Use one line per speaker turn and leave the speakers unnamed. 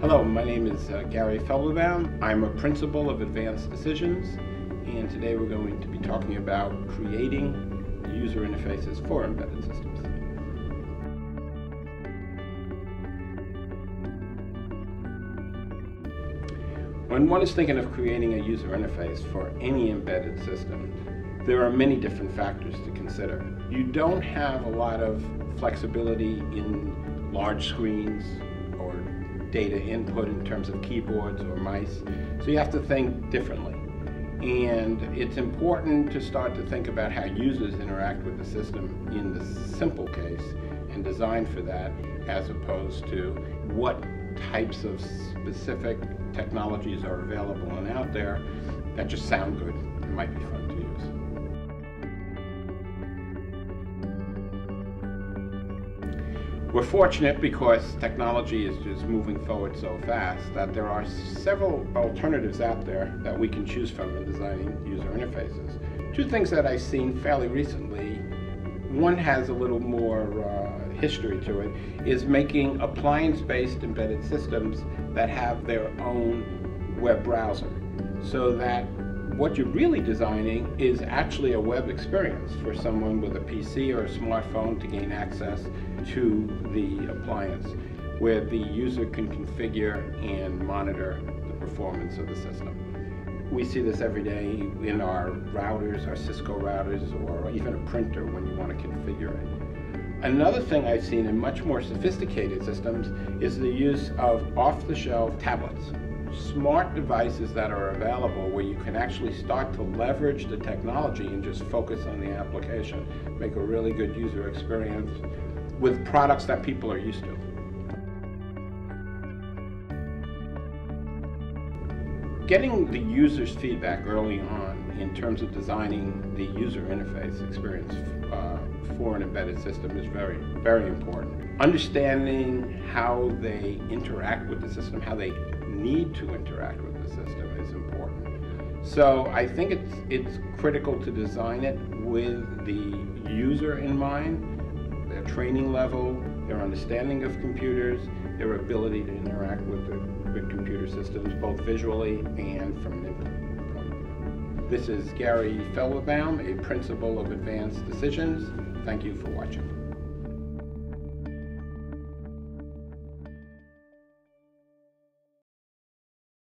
Hello, my name is uh, Gary Felberbaum. I'm a principal of Advanced Decisions, and today we're going to be talking about creating user interfaces for embedded systems. When one is thinking of creating a user interface for any embedded system, there are many different factors to consider. You don't have a lot of flexibility in large screens data input in terms of keyboards or mice, so you have to think differently. And it's important to start to think about how users interact with the system in the simple case and design for that as opposed to what types of specific technologies are available and out there that just sound good and might be fun We're fortunate because technology is just moving forward so fast that there are several alternatives out there that we can choose from in designing user interfaces. Two things that I've seen fairly recently, one has a little more uh, history to it, is making appliance-based embedded systems that have their own web browser so that what you're really designing is actually a web experience for someone with a PC or a smartphone to gain access to the appliance where the user can configure and monitor the performance of the system. We see this every day in our routers, our Cisco routers, or even a printer when you want to configure it. Another thing I've seen in much more sophisticated systems is the use of off-the-shelf tablets smart devices that are available where you can actually start to leverage the technology and just focus on the application, make a really good user experience with products that people are used to. Getting the user's feedback early on in terms of designing the user interface experience uh, for an embedded system is very, very important. Understanding how they interact with the system, how they need to interact with the system is important. So I think it's, it's critical to design it with the user in mind, their training level, their understanding of computers, their ability to interact with the with computer systems both visually and from an This is Gary Felberbaum, a principal of Advanced Decisions. Thank you for watching.